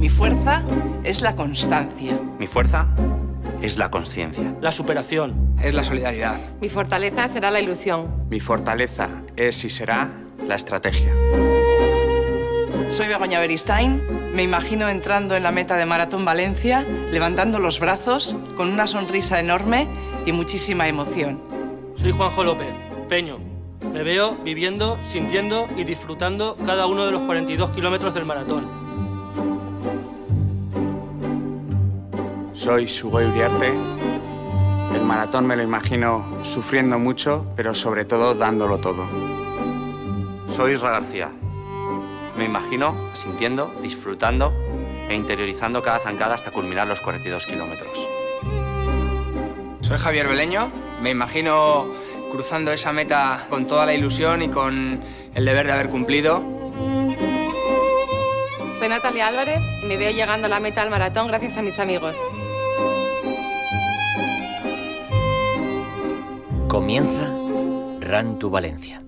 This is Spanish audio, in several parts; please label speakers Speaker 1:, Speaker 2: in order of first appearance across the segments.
Speaker 1: Mi fuerza es la constancia.
Speaker 2: Mi fuerza es la conciencia.
Speaker 3: La superación.
Speaker 4: Es la solidaridad.
Speaker 5: Mi fortaleza será la ilusión.
Speaker 2: Mi fortaleza es y será la estrategia.
Speaker 1: Soy Begoña Beristain. Me imagino entrando en la meta de Maratón Valencia, levantando los brazos, con una sonrisa enorme y muchísima emoción.
Speaker 3: Soy Juanjo López, Peño. Me veo viviendo, sintiendo y disfrutando cada uno de los 42 kilómetros del maratón.
Speaker 2: Soy Sugoi Uriarte. El maratón me lo imagino sufriendo mucho, pero sobre todo dándolo todo. Soy Isra García. Me imagino sintiendo, disfrutando e interiorizando cada zancada hasta culminar los 42 kilómetros.
Speaker 4: Soy Javier Beleño. Me imagino cruzando esa meta con toda la ilusión y con el deber de haber cumplido.
Speaker 5: Soy Natalia Álvarez y me veo llegando a la meta del maratón gracias a mis amigos.
Speaker 6: Comienza Run to Valencia.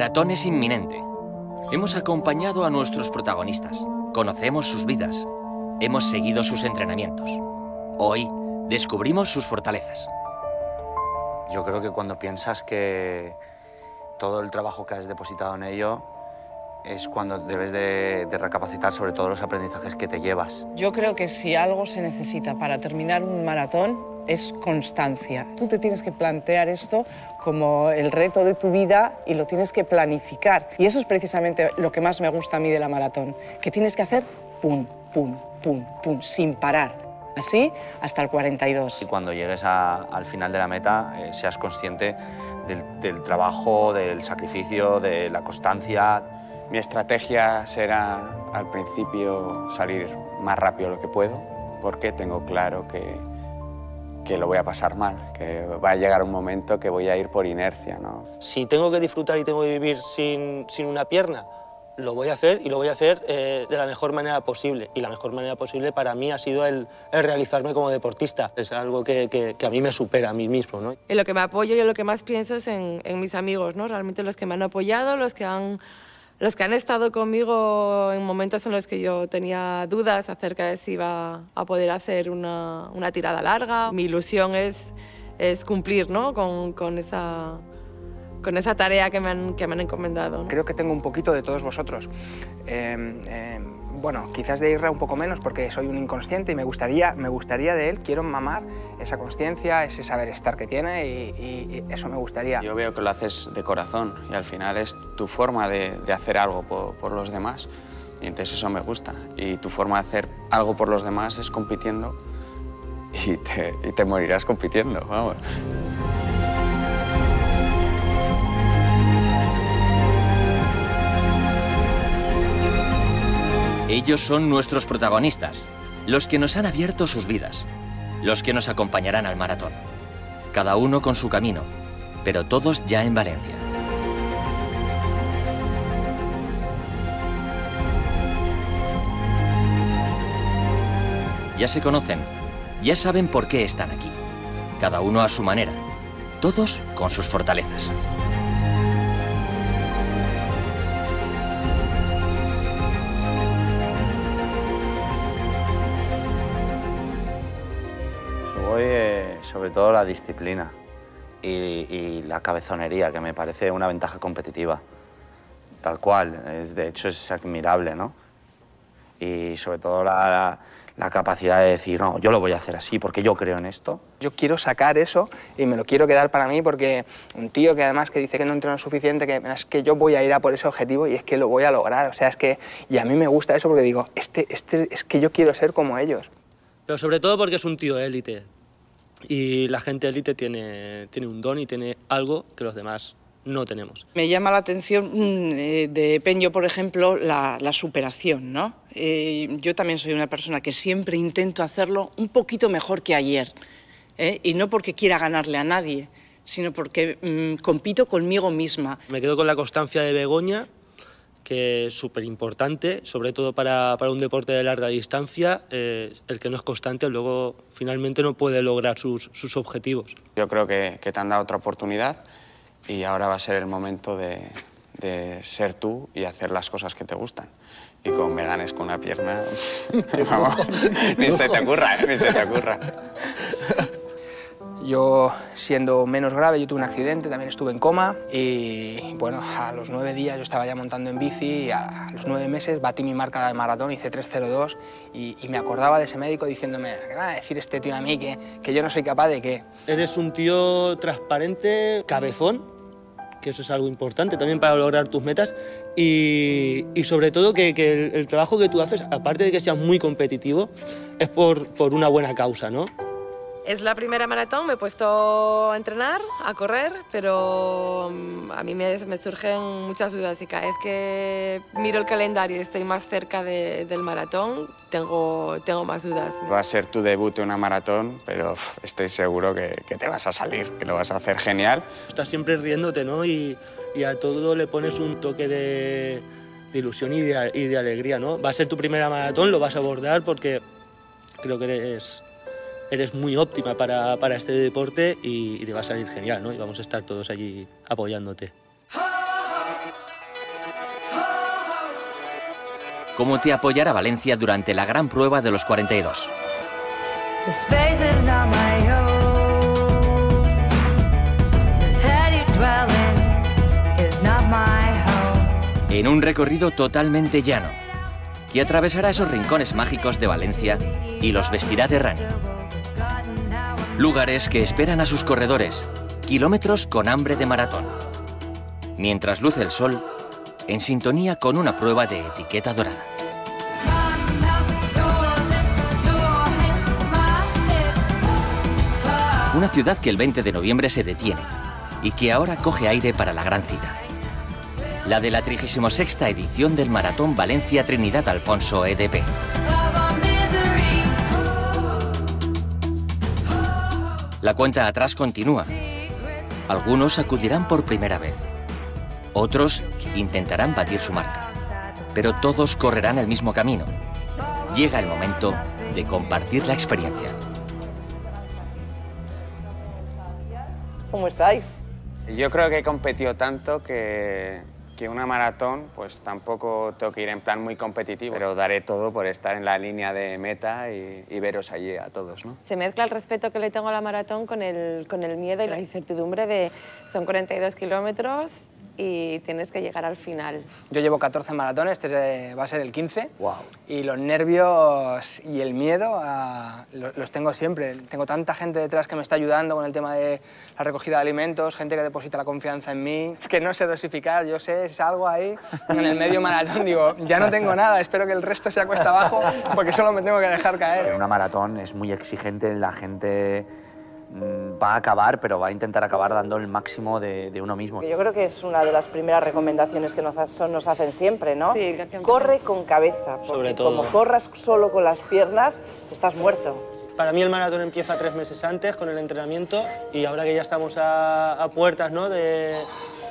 Speaker 6: Maratón es inminente. Hemos acompañado a nuestros protagonistas, conocemos sus vidas, hemos seguido sus entrenamientos. Hoy descubrimos sus fortalezas.
Speaker 2: Yo creo que cuando piensas que todo el trabajo que has depositado en ello es cuando debes de, de, recapacitar sobre todos los aprendizajes que te llevas.
Speaker 1: Yo creo que si algo se necesita para terminar un maratón es constancia. Tú te tienes que plantear esto como el reto de tu vida y lo tienes que planificar. Y eso es precisamente lo que más me gusta a mí de la maratón, que tienes que hacer pum, pum, pum, pum, sin parar. Así hasta el 42.
Speaker 2: Y cuando llegues a, al final de la meta, eh, seas consciente del, del trabajo, del sacrificio, de la constancia. Mi estrategia será al principio salir más rápido lo que puedo, porque tengo claro que, que lo voy a pasar mal, que va a llegar un momento que voy a ir por inercia. ¿no?
Speaker 3: Si tengo que disfrutar y tengo que vivir sin, sin una pierna, lo voy a hacer y lo voy a hacer eh, de la mejor manera posible. Y la mejor manera posible para mí ha sido el, el realizarme como deportista. Es algo que, que, que, a mí me supera a mí mismo. ¿no?
Speaker 5: En lo que me apoyo y en lo que más pienso es en, en mis amigos, ¿no? realmente los que me han apoyado, los que han los que han estado conmigo en momentos en los que yo tenía dudas acerca de si iba a poder hacer una, una tirada larga. Mi ilusión es, es cumplir ¿no? con, con, esa, con esa tarea que me han, que me han encomendado.
Speaker 4: Creo que tengo un poquito de todos vosotros. Eh, eh, bueno, quizás de Irra un poco menos porque soy un inconsciente y me gustaría, me gustaría de él, quiero mamar esa conciencia, ese saber estar que tiene y, eso me gustaría.
Speaker 2: Yo veo que lo haces de corazón y al final es tu forma de, de hacer algo por, por, los demás y entonces eso me gusta. Y tu forma de hacer algo por los demás es compitiendo y te, y te morirás compitiendo, vamos.
Speaker 6: Ellos son nuestros protagonistas, los que nos han abierto sus vidas, los que nos acompañarán al maratón. Cada uno con su camino, pero todos ya en Valencia. Ya se conocen, ya saben por qué están aquí. Cada uno a su manera, todos con sus fortalezas.
Speaker 2: Sobre todo la disciplina y, y, la cabezonería, que me parece una ventaja competitiva. Tal cual, es, de hecho es admirable, ¿no? Y sobre todo la, la, la, capacidad de decir, no, yo lo voy a hacer así porque yo creo en esto.
Speaker 4: Yo quiero sacar eso y me lo quiero quedar para mí porque un tío que además que dice que no entrena suficiente, que es que yo voy a ir a por ese objetivo y es que lo voy a lograr. O sea, es que, y a mí me gusta eso porque digo, este, este, es que yo quiero ser como ellos.
Speaker 3: Pero sobre todo porque es un tío élite, y la gente élite tiene, tiene un don y tiene algo que los demás no tenemos.
Speaker 1: Me llama la atención mm, eh, de Peño, por ejemplo, la, la superación, ¿no? Eh, yo también soy una persona que siempre intento hacerlo un poquito mejor que ayer, ¿eh? y no porque quiera ganarle a nadie, sino porque mm, compito conmigo misma.
Speaker 3: Me quedo con la constancia de Begoña, que es súper importante, sobre todo para, para, un deporte de larga distancia. Eh, el que no es constante luego finalmente no puede lograr sus, sus objetivos.
Speaker 2: Yo creo que, que, te han dado otra oportunidad y ahora va a ser el momento de, de ser tú y hacer las cosas que te gustan. Y como me ganes con una pierna, vamos, ni se te ocurra, ni se te ocurra.
Speaker 4: Yo, siendo menos grave, yo tuve un accidente, también estuve en coma y bueno, a los nueve días yo estaba ya montando en bici y a los nueve meses batí mi marca de maratón, hice 3.02 y, y me acordaba de ese médico diciéndome, ¿qué va a decir este tío a mí que, que yo no soy capaz de qué?
Speaker 3: Eres un tío transparente, cabezón, que eso es algo importante también para lograr tus metas y, y sobre todo que, que el, el, trabajo que tú haces, aparte de que seas muy competitivo, es por, por una buena causa, ¿no?
Speaker 5: Es la primera maratón, me he puesto a entrenar, a correr, pero mm, a mí me, me, surgen muchas dudas y cada vez que miro el calendario y estoy más cerca de, del maratón, tengo, tengo más dudas.
Speaker 2: Va a ser tu debut en una maratón, pero estoy seguro que, que, te vas a salir, que lo vas a hacer genial.
Speaker 3: Estás siempre riéndote, ¿no? Y, y a todo le pones un toque de, de ilusión y de, y de alegría, ¿no? Va a ser tu primera maratón, lo vas a abordar porque creo que eres eres muy óptima para, para este deporte y, y, te va a salir genial, ¿no? Y vamos a estar todos allí apoyándote.
Speaker 6: ¿Cómo te apoyará Valencia durante la gran prueba de los 42? En un recorrido totalmente llano, que atravesará esos rincones mágicos de Valencia y los vestirá de rana. Lugares que esperan a sus corredores, kilómetros con hambre de maratón. Mientras luce el sol, en sintonía con una prueba de etiqueta dorada. Una ciudad que el 20 de noviembre se detiene y que ahora coge aire para la gran cita. La de la 36 edición del Maratón Valencia Trinidad Alfonso EDP. La cuenta atrás continúa. Algunos acudirán por primera vez. Otros intentarán batir su marca. Pero todos correrán el mismo camino. Llega el momento de compartir la experiencia.
Speaker 1: ¿Cómo estáis?
Speaker 2: Yo creo que he competido tanto que, que una maratón, pues tampoco tengo que ir en plan muy competitivo, pero daré todo por estar en la línea de meta y, y veros allí a todos. ¿no?
Speaker 5: Se mezcla el respeto que le tengo a la maratón con el, con el miedo y la incertidumbre de son 42 kilómetros y tienes que llegar al final.
Speaker 4: Yo llevo 14 maratones, este va a ser el 15.
Speaker 2: Wow.
Speaker 4: Y los nervios y el miedo uh, los tengo siempre. Tengo tanta gente detrás que me está ayudando con el tema de la recogida de alimentos, gente que deposita la confianza en mí. Es que no sé dosificar, yo sé, salgo ahí en el medio maratón, digo, ya no tengo nada, espero que el resto sea cuesta abajo porque solo me tengo que dejar caer.
Speaker 7: En una maratón es muy exigente, la gente va a acabar, pero va a intentar acabar dando el máximo de, de, uno mismo.
Speaker 1: Yo creo que es una de las primeras recomendaciones que nos, nos hacen siempre, ¿no?
Speaker 5: Sí,
Speaker 1: Corre con cabeza, porque
Speaker 3: Sobre todo.
Speaker 1: como corras solo con las piernas, estás muerto.
Speaker 3: Para mí el maratón empieza tres meses antes con el entrenamiento y ahora que ya estamos a, a puertas ¿no? de,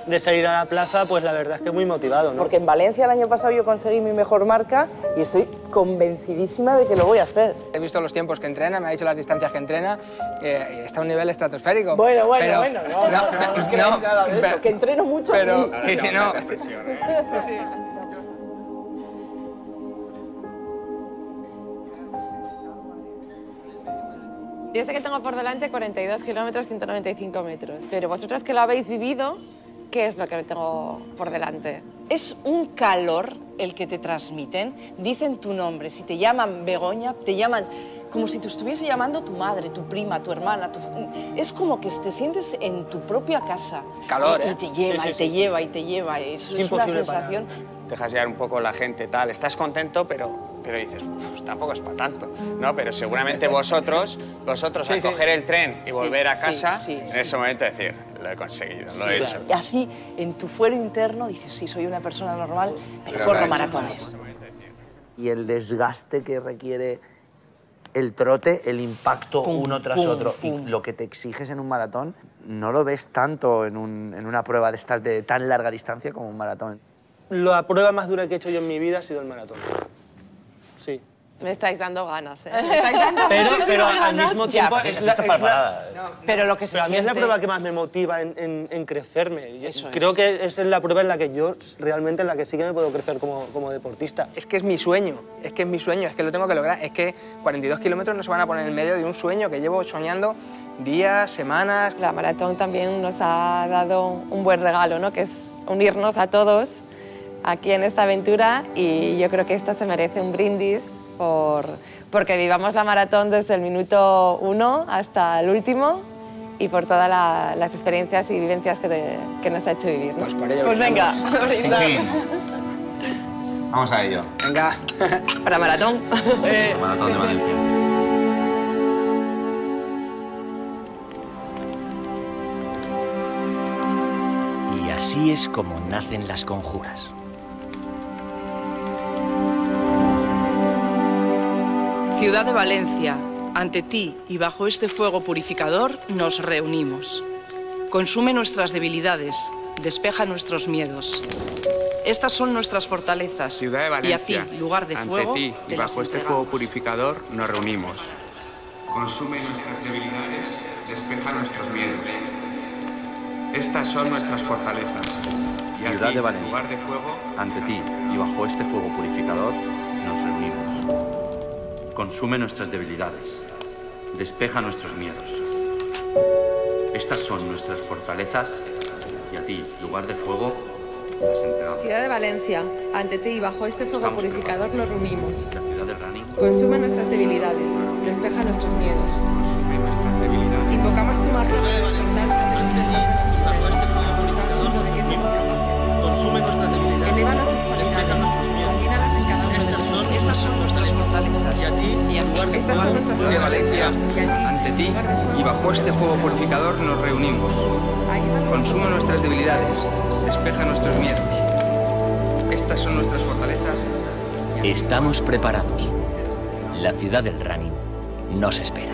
Speaker 3: de salir a la plaza, pues la verdad es que muy motivado. ¿no?
Speaker 1: Porque en Valencia el año pasado yo conseguí mi mejor marca y estoy convencidísima de que lo voy a hacer.
Speaker 4: He visto los tiempos que entrena, me ha dicho las distancias que entrena, eh, está a un nivel estratosférico.
Speaker 1: Bueno, bueno,
Speaker 4: pero,
Speaker 1: bueno, no, no, no, no, es que no, no nada de eso, pero, que entreno mucho,
Speaker 4: pero,
Speaker 1: sí.
Speaker 4: Sí, sí, no. Sí, sí.
Speaker 5: Yo sé que tengo por delante 42 kilómetros, 195 metros, pero vosotros que lo habéis vivido, ¿qué es lo que tengo por delante?
Speaker 1: Es un calor el que te transmiten, dicen tu nombre, si te llaman Begoña, te llaman como si te estuviese llamando tu madre, tu prima, tu hermana. Tu... Es como que te sientes en tu propia casa.
Speaker 4: Calor,
Speaker 1: y,
Speaker 4: ¿eh?
Speaker 1: y te lleva,
Speaker 3: Sí, sí,
Speaker 1: y te
Speaker 3: sí,
Speaker 1: lleva, y te lleva. Es,
Speaker 3: Es
Speaker 1: es una sensación...
Speaker 2: Dejas llevar un poco la gente, tal. Estás contento, pero pero dices, "Uf, tampoco es para tanto, ¿no? Pero seguramente vosotros, vosotros al coger el tren y volver a casa, en ese momento decir, lo he conseguido, lo he hecho.
Speaker 1: Y así, en tu fuero interno, dices, sí, soy una persona normal, pero,
Speaker 2: Pero
Speaker 1: corro maratones.
Speaker 7: Y el desgaste que requiere el trote, el impacto
Speaker 1: Pum,
Speaker 7: uno tras
Speaker 1: pum,
Speaker 7: otro
Speaker 1: pum.
Speaker 7: y lo que te exiges en un maratón, no lo ves tanto en, un- en una prueba de estas de tan larga distancia como un maratón.
Speaker 3: La prueba más dura que he hecho yo en mi vida ha sido el maratón.
Speaker 5: Me estáis dando ganas, ¿eh? Me estáis dando
Speaker 3: Pero, pero al mismo
Speaker 1: Ya,
Speaker 3: tiempo
Speaker 1: pero
Speaker 3: es la, es la-
Speaker 1: Pero lo que se
Speaker 3: pero a mí es la
Speaker 1: siente-
Speaker 3: prueba que más me motiva en, en- en crecerme.
Speaker 1: Eso
Speaker 3: Creo
Speaker 1: es.
Speaker 3: que esa es la prueba en la que yo realmente en la que sí que me puedo crecer como, como deportista.
Speaker 4: Es que es mi sueño, es que es mi sueño, es que lo tengo que lograr. Es que 42 kilómetros no se van a poner en medio de un sueño que llevo soñando días, semanas.
Speaker 5: La maratón también nos ha dado un buen regalo, ¿no? que es unirnos a todos aquí en esta aventura y yo creo que esto se merece un brindis por, porque vivamos la maratón desde el minuto uno hasta el último y por todas la- las experiencias y vivencias que, te- que nos ha hecho vivir. ¿no?
Speaker 4: Pues por ello
Speaker 5: Pues venga,
Speaker 4: brindamos.
Speaker 5: brinda.
Speaker 2: Vamos a ello.
Speaker 4: Venga.
Speaker 5: para maratón.
Speaker 2: Maratón de Valencia.
Speaker 6: Y así es como nacen las conjuras.
Speaker 8: Ciudad de Valencia, ante ti y bajo este fuego purificador nos reunimos. Consume nuestras debilidades, despeja nuestros miedos. Estas son nuestras fortalezas.
Speaker 9: Ciudad de
Speaker 8: y a
Speaker 9: Valencia,
Speaker 8: ti, lugar de
Speaker 9: ante
Speaker 8: fuego,
Speaker 9: ti y bajo este
Speaker 8: entregamos.
Speaker 9: fuego purificador nos reunimos. Consume nuestras debilidades, despeja nuestros miedos. Estas son nuestras fortalezas. Y a
Speaker 10: Ciudad
Speaker 9: ti,
Speaker 10: de Valencia,
Speaker 9: lugar de fuego,
Speaker 10: ante ti y bajo este fuego purificador nos reunimos. Consume nuestras debilidades, despeja nuestros miedos. Estas son nuestras fortalezas y a ti, lugar de fuego, las entregamos.
Speaker 5: Ciudad de Valencia, ante ti y bajo este fuego
Speaker 10: Estamos
Speaker 5: purificador nos reunimos.
Speaker 10: La ciudad del running
Speaker 5: Consume nuestras debilidades, despeja nuestros miedos.
Speaker 9: consume nuestras debilidades.
Speaker 5: Invocamos tu magia para despertar todo el de nuestro ser, mostrando de qué somos capaces.
Speaker 3: Consume nuestras debilidades.
Speaker 5: Eleva nuestras
Speaker 8: fortalezas.
Speaker 3: Y a ti,
Speaker 8: Y a ti,
Speaker 5: Estas son nuestras
Speaker 4: Ciudad de Valencia, ante ti y bajo este fuego purificador nos reunimos. Consume nuestras debilidades, despeja nuestros miedos. Estas son nuestras fortalezas.
Speaker 6: Estamos preparados. La ciudad del running nos espera.